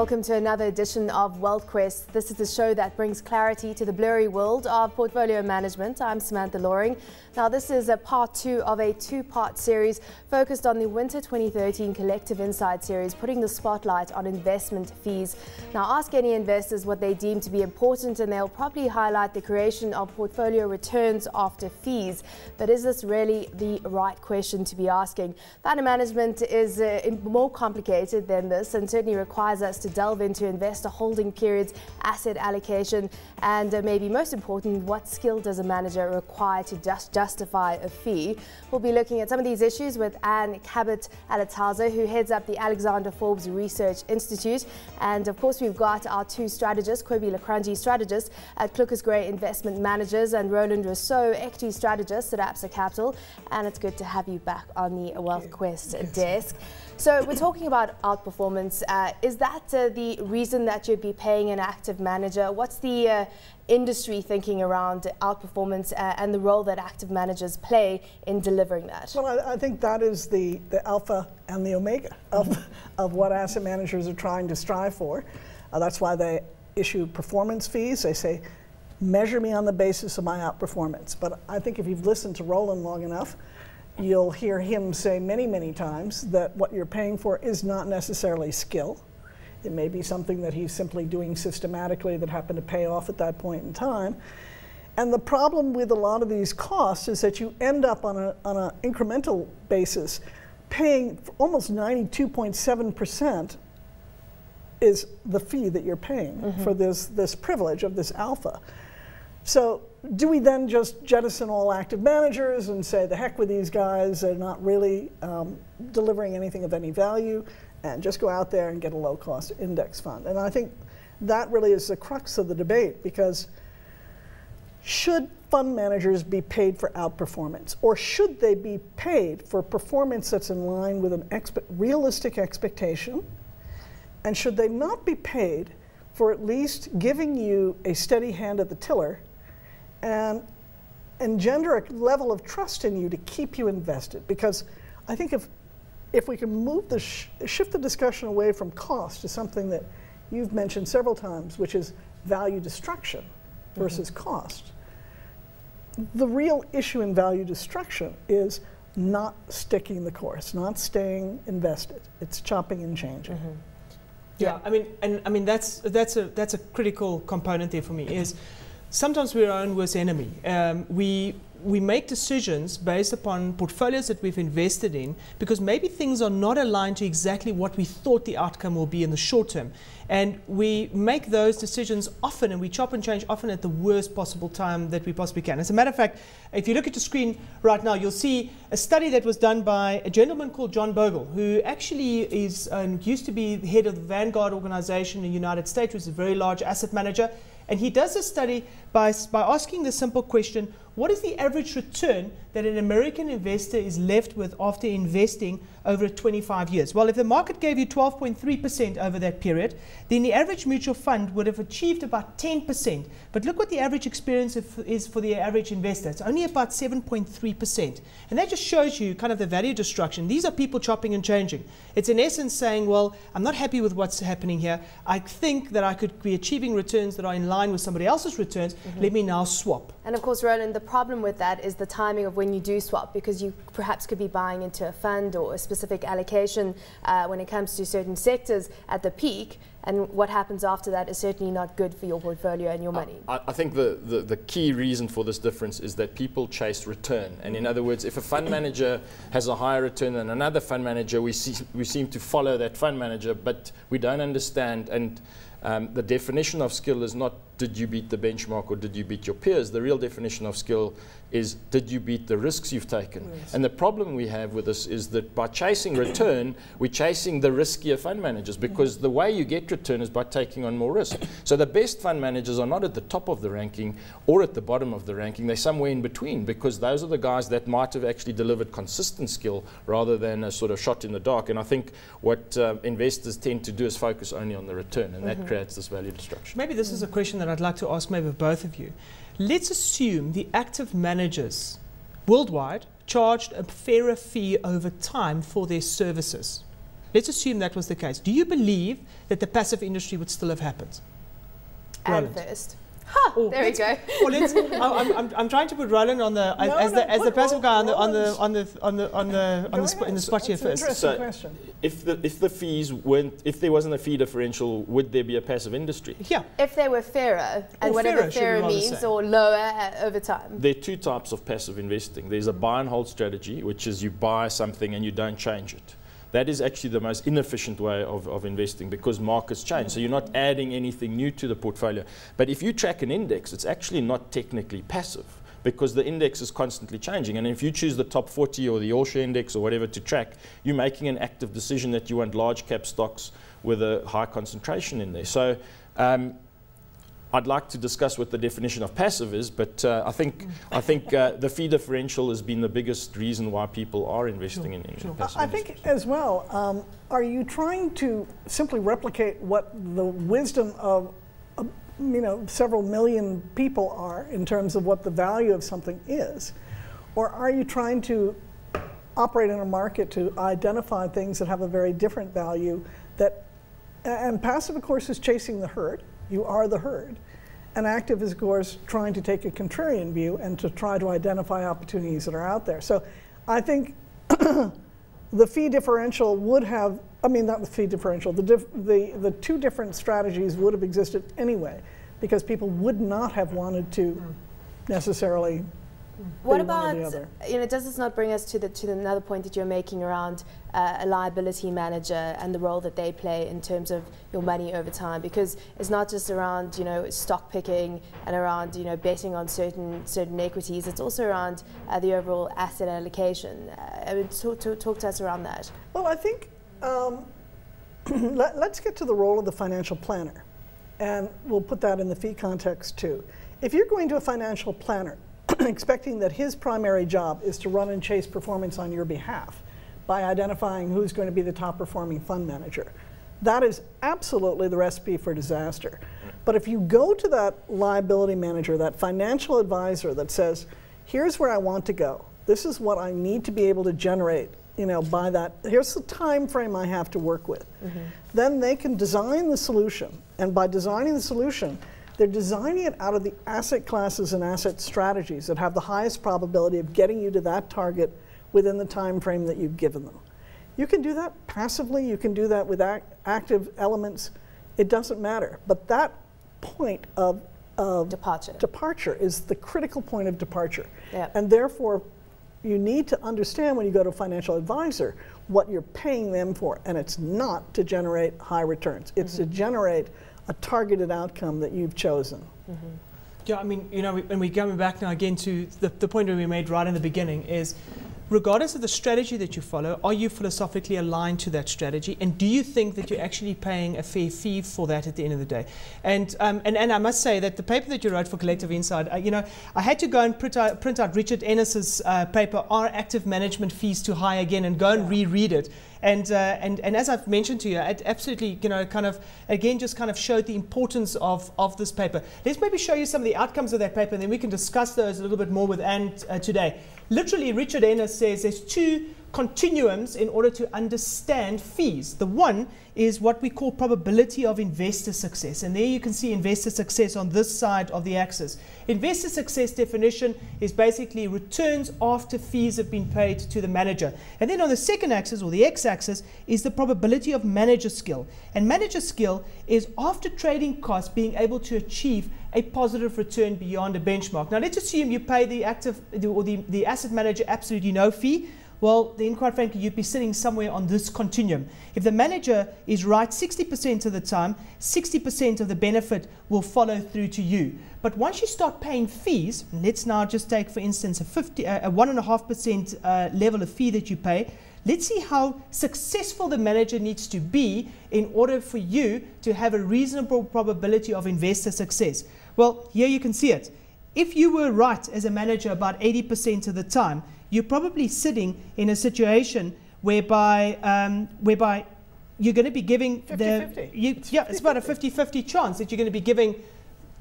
Welcome to another edition of Wealth Quest. This is the show that brings clarity to the blurry world of portfolio management. I'm Samantha Loring. Now, this is a part two of a two part series focused on the Winter 2013 Collective Insight series, putting the spotlight on investment fees. Now, ask any investors what they deem to be important, and they'll probably highlight the creation of portfolio returns after fees. But is this really the right question to be asking? Fund management is uh, more complicated than this and certainly requires us to delve into investor holding periods, asset allocation, and uh, maybe most important, what skill does a manager require to just justify a fee. We'll be looking at some of these issues with Anne Cabot Alletzhauser, who heads up the Alexander Forbes Research Institute. And of course, we've got our two strategists, Cobie Legrange, strategist at Clucas Gray Investment Managers, and Roland Rousseau, equity strategist at Absa Capital. And it's good to have you back on the Wealth Quest desk. So we're talking about outperformance. Uh, is that uh, the reason that you'd be paying an active manager? What's the uh, industry thinking around outperformance uh, and the role that active managers play in delivering that? Well, I, I think that is the, the alpha and the omega of, of what asset managers are trying to strive for. Uh, that's why they issue performance fees. They say, measure me on the basis of my outperformance. But I think if you've listened to Roland long enough, you'll hear him say many, many times that what you're paying for is not necessarily skill. It may be something that he's simply doing systematically that happened to pay off at that point in time. And the problem with a lot of these costs is that you end up on an on a incremental basis paying almost 92.7% is the fee that you're paying mm -hmm. for this, this privilege of this alpha. So do we then just jettison all active managers and say, the heck with these guys, they're not really um, delivering anything of any value? and just go out there and get a low cost index fund. And I think that really is the crux of the debate because should fund managers be paid for outperformance or should they be paid for performance that's in line with an expe realistic expectation? And should they not be paid for at least giving you a steady hand at the tiller and engender a level of trust in you to keep you invested? Because I think if if we can move the sh shift the discussion away from cost to something that you've mentioned several times, which is value destruction versus mm -hmm. cost. The real issue in value destruction is not sticking the course, not staying invested. It's chopping and changing. Mm -hmm. yeah. yeah, I mean, and I mean that's that's a that's a critical component there for me. Is sometimes we're our own worst enemy. Um, we we make decisions based upon portfolios that we've invested in because maybe things are not aligned to exactly what we thought the outcome will be in the short term. And we make those decisions often and we chop and change often at the worst possible time that we possibly can. As a matter of fact, if you look at the screen right now, you'll see a study that was done by a gentleman called John Bogle, who actually is um, used to be head of the Vanguard organization in the United States, which is a very large asset manager. And he does a study by, by asking the simple question what is the average return that an American investor is left with after investing over 25 years? Well, if the market gave you 12.3% over that period, then the average mutual fund would have achieved about 10%. But look what the average experience is for the average investor. It's only about 7.3%. And that just shows you kind of the value destruction. These are people chopping and changing. It's in essence saying, well, I'm not happy with what's happening here. I think that I could be achieving returns that are in line with somebody else's returns. Mm -hmm. Let me now swap. And of course, Roland, the problem with that is the timing of when you do swap because you perhaps could be buying into a fund or a specific allocation uh, when it comes to certain sectors at the peak and what happens after that is certainly not good for your portfolio and your money. I, I think the, the, the, key reason for this difference is that people chase return. And in other words, if a fund manager has a higher return than another fund manager, we, see, we seem to follow that fund manager, but we don't understand. And um, the definition of skill is not did you beat the benchmark or did you beat your peers? The real definition of skill is did you beat the risks you've taken? Yes. And the problem we have with this is that by chasing return, we're chasing the riskier fund managers because the way you get return is by taking on more risk. So the best fund managers are not at the top of the ranking or at the bottom of the ranking. They're somewhere in between because those are the guys that might have actually delivered consistent skill rather than a sort of shot in the dark. And I think what uh, investors tend to do is focus only on the return, and mm -hmm. that mm-hmm. creates this value destruction. Maybe this is a question that I'd like to ask maybe both of you. Let's assume the active managers worldwide charged a fairer fee over time for their services. let's assume that was the case. Do you believe that the passive industry would still have happened? And Roland. first. Ha, Oh, there we go. Well, let's, I- I'm, I'm, I'm trying to put Roland on the as, No, as no, the as the passive Ro- guy on the on the on the on the on the on the, sp- in the spot here first. interesting So- question. If the if the fees weren't if there wasn't a fee differential, would there be a passive industry? Yeah, If they were fairer, and Or whatever fairer, should fairer means, or lower uh, over time. There are two types of passive investing. There's a buy and hold strategy, which is you buy something and you don't change it. That is actually the most inefficient way of, of investing because markets change. So you're not adding anything new to the portfolio. But if you track an index, it's actually not technically passive because the index is constantly changing. And if you choose the top 40 or the All Share Index or whatever to track, you're making an active decision that you want large cap stocks with a high concentration in there. So um, I'd like to discuss what the definition of passive is, but uh, I think I think uh, the fee differential has been the biggest reason why people are investing in, in Sure. passive I think as well, um, are you trying to simply replicate what the wisdom of, uh, you know, several million people are in terms of what the value of something is? Or are you trying to operate in a market to identify things that have a very different value that, and passive, of course, is chasing the herd. You are the herd. And active is, of course, trying to take a contrarian view and to try to identify opportunities that are out there. So I think the fee differential would have, I mean, not the fee differential, the, diff, the, the two different strategies would have existed anyway because people would not have wanted to mm. necessarily. What be one or about you know? Does this not bring us to the to another point that you're making around uh, a liability manager and the role that they play in terms of your money over time? Because it's not just around you know stock picking and around you know betting on certain certain equities. It's also around uh, the overall asset allocation. Uh, I mean, talk, talk, talk to us around that. Well, I think um, let, let's get to the role of the financial planner. And we'll put that in the fee context too. If you're going to a financial planner expecting that his primary job is to run and chase performance on your behalf by identifying who's going to be the top performing fund manager, that is absolutely the recipe for disaster. But if you go to that liability manager, that financial advisor that says, here's where I want to go, this is what I need to be able to generate you know, by that, here's the time frame I have to work with. Mm-hmm. Then they can design the solution. And by designing the solution, they're designing it out of the asset classes and asset strategies that have the highest probability of getting you to that target within the time frame that you've given them. You can do that passively, you can do that with ac- active elements. It doesn't matter. But that point of, of Departure. departure is the critical point of departure. Yep. And therefore, you need to understand when you go to a financial advisor what you're paying them for. And it's not to generate high returns, it's mm-hmm. to generate a targeted outcome that you've chosen. Yeah, I mean, you know, and we're coming back now again to the, the point that we made right in the beginning is regardless of the strategy that you follow, are you philosophically aligned to that strategy? And do you think that you're actually paying a fair fee for that at the end of the day? And, um, and, and I must say that the paper that you wrote for Collective Insight, uh, you know, I had to go and print out, print out Richard Ennis's uh, paper, Are Active Management Fees Too High Again, and go and reread it. And, uh, and, and as I've mentioned to you, it absolutely, you know, kind of, again, just kind of showed the importance of, of this paper. Let's maybe show you some of the outcomes of that paper, and then we can discuss those a little bit more with Anne uh, today. Literally, Richard Ennis says there's two continuums in order to understand fees. The one is what we call probability of investor success. And there you can see investor success on this side of the axis. Investor success definition is basically returns after fees have been paid to the manager. And then on the second axis, or the x axis, is the probability of manager skill. And manager skill is after trading costs being able to achieve a positive return beyond a benchmark. Now let's assume you pay the active or the, the asset manager absolutely no fee well, then quite frankly, you'd be sitting somewhere on this continuum. If the manager is right 60% of the time, 60% of the benefit will follow through to you. But once you start paying fees, let's now just take, for instance, a, 50, uh, a 1.5% uh, level of fee that you pay. Let's see how successful the manager needs to be in order for you to have a reasonable probability of investor success. Well, here you can see it. If you were right as a manager about 80% of the time, you're probably sitting in a situation whereby, um, whereby you're going to be giving the 50-50. you, yeah, it's about a 50-50 chance that you're going to be giving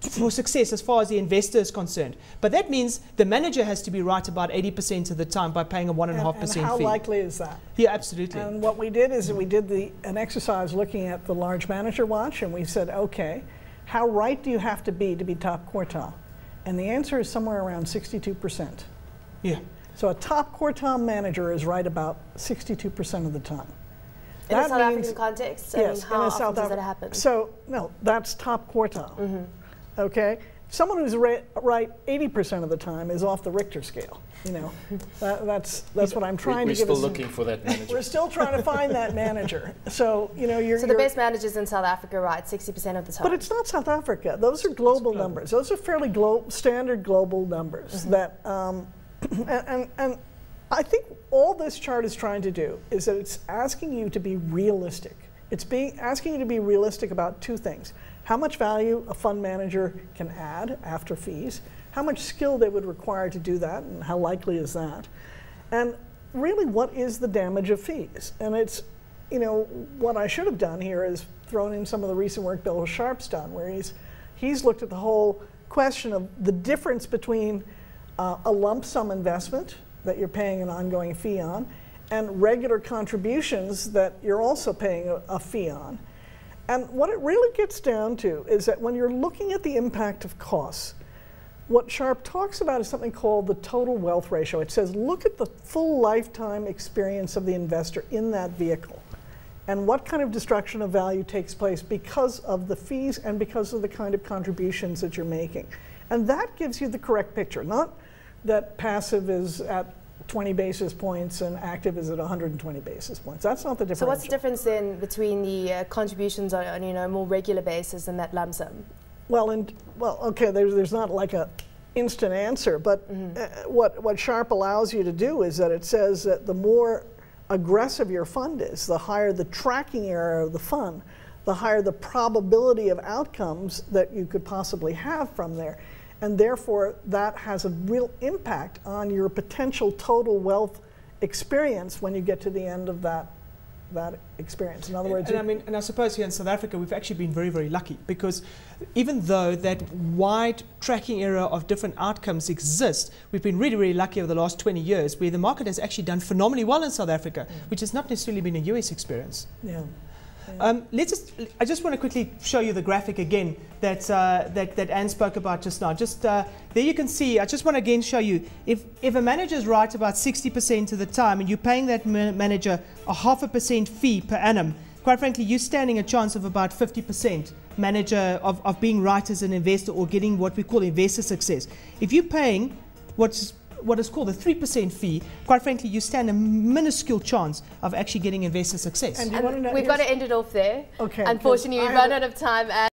for success as far as the investor is concerned. But that means the manager has to be right about 80% of the time by paying a 1.5% And, and how likely is that? yeah, absolutely. And what we did is we did the, an exercise looking at the large manager watch, and we said, okay, how right do you have to be to be top quartile? And the answer is somewhere around 62%. yeah. So a top quartile manager is right about 62% of the time. In a That South means- African context, I yes, mean, how in a often South does that happen? So, no, that's top quartile. Mm-hmm. Okay? Someone who's right, right 80% of the time is off the Richter scale. You know, that, that's, that's what I'm We, trying we're to give still looking for that manager. We're still trying to find that manager. So, you know, you're. So the you're- best managers in South Africa, right, 60% of the time. But it's not South Africa. Those are global global. numbers. Those are fairly glo- standard global numbers. That um, and, and I think all this chart is trying to do is that it's asking you to be realistic. It's being asking you to be realistic about two things: how much value a fund manager can add after fees, how much skill they would require to do that, and how likely is that, and really what is the damage of fees? And it's you know, what I should have done here is thrown in some of the recent work Bill Sharpe's done, where he's he's looked at the whole question of the difference between uh, a lump sum investment that you're paying an ongoing fee on, and regular contributions that you're also paying a, a fee on. And what it really gets down to is that when you're looking at the impact of costs, what Sharpe talks about is something called the total wealth ratio. It says look at the full lifetime experience of the investor in that vehicle and what kind of destruction of value takes place because of the fees and because of the kind of contributions that you're making. And that gives you the correct picture, not that passive is at 20 basis points and active is at 120 basis points. That's not the difference. so what's the difference then between the uh, contributions on, on you know, a more regular basis and that lump sum? Well, and well, okay. There's there's not like a instant answer, but uh, what what Sharpe allows you to do is that it says that the more aggressive your fund is, the higher the tracking error of the fund, the higher the probability of outcomes that you could possibly have from there, and therefore that has a real impact on your potential total wealth experience when you get to the end of that that experience. In other words, and I mean, and I suppose here in South Africa, we've actually been very, very lucky because even though that wide tracking error of different outcomes exists, we've been really, really lucky over the last 20 years where the market has actually done phenomenally well in South Africa, mm. which has not necessarily been a US experience. yeah. Um, let's just, I just want to quickly show you the graphic again that, uh, that, that Anne spoke about just now. Just uh, there you can see, I just want to again show you, if, if a manager is right about 60% of the time and you're paying that ma- manager a half a percent fee per annum, quite frankly, you're standing a chance of about 50% manager of, of being right as an investor or getting what we call investor success. If you're paying what's what is called a 3% fee, quite frankly, you stand a minuscule chance of actually getting investor success. And do you want to And we've got to end it off there. Okay, 'cause Unfortunately, we've run out of time.